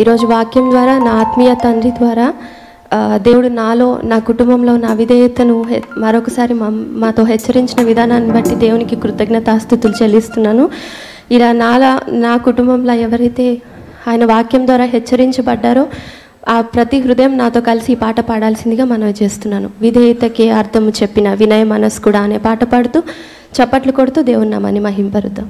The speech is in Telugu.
ఈరోజు వాక్యం ద్వారా నా ఆత్మీయ తండ్రి ద్వారా దేవుడు నాలో నా కుటుంబంలో నా విధేయతను మరొకసారి మాతో హెచ్చరించిన విధానాన్ని బట్టి దేవునికి కృతజ్ఞతాస్థుతులు చెల్లిస్తున్నాను. ఇలా నాలా నా కుటుంబంలో ఎవరైతే ఆయన వాక్యం ద్వారా హెచ్చరించబడ్డారో ఆ ప్రతి హృదయం నాతో కలిసి ఈ పాట పాడాల్సిందిగా మనవి చేస్తున్నాను. విధేయతకి అర్థము చెప్పిన వినయ మనస్కుడా అనే పాట పాడుతూ చప్పట్లు కొడుతూ దేవుని నామని మహింపరుద్దాం.